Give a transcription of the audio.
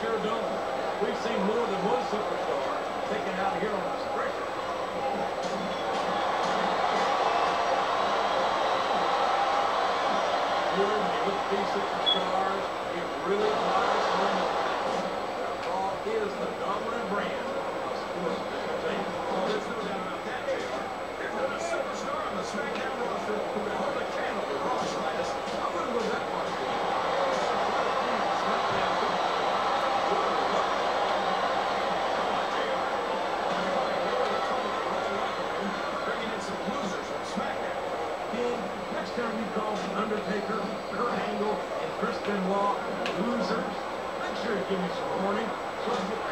Dome. We've seen more than one superstar taken out here on a stretcher. Here, when you look King, next time you call Undertaker, Kurt Angle, and Chris Benoit losers, make sure you give me some warning so I can get